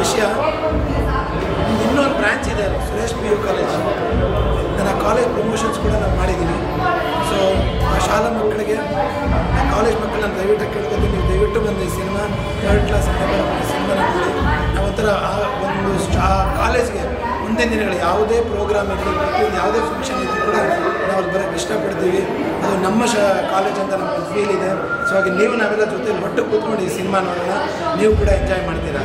ವಿಷಯ. ಇನ್ನೊಂದು ಬ್ರ್ಯಾಂಚ್ ಇದೆ, ಸುರೇಶ್ ಪಿ ಯು ಕಾಲೇಜ್ ನನ್ನ ಕಾಲೇಜ್ ಪ್ರಮೋಷನ್ಸ್ ಕೂಡ ನಾನು ಮಾಡಿದ್ದೀನಿ. ಸೊ ಆ ಶಾಲಾ ಮಕ್ಕಳಿಗೆ, ಆ ಕಾಲೇಜ್ ಮಕ್ಕಳನ್ನ ದಯವಿಟ್ಟು ಕೇಳ್ಕೊತೀನಿ. ನೀವು ದಯವಿಟ್ಟು ಬಂದು ಈ ಸಿನಿಮಾ ಥರ್ಡ್ ಕ್ಲಾಸ್ ಸಿನಿಮಾನ ನೋಡಿ. ಆ ಒಂದು ಆ ಕಾಲೇಜ್ಗೆ ಮುಂದಿನ ದಿನಗಳು ಯಾವುದೇ ಪ್ರೋಗ್ರಾಮ್ ಇರಲಿ ಯಾವುದೇ ಫಂಕ್ಷನ್ ಇದ್ದರೂ ಕೂಡ ನಾವು ಅಲ್ಲಿ ಬರೋಕ್ಕೆ ಇಷ್ಟಪಡ್ತೀವಿ. ಅದು ನಮ್ಮ ಶ ಕಾಲೇಜ್ ಅಂತ ನಮಗೆ ಫೀಲ್ ಇದೆ. ಸೊ ಹಾಗೆ ನೀವು ನಾವೆಲ್ಲ ಜೊತೆಲಿ ಒಟ್ಟು ಕೂತ್ಕೊಂಡು ಈ ಸಿನಿಮಾ ನೋಡೋಣ. ನೀವು ಕೂಡ ಎಂಜಾಯ್ ಮಾಡ್ತೀರಾ.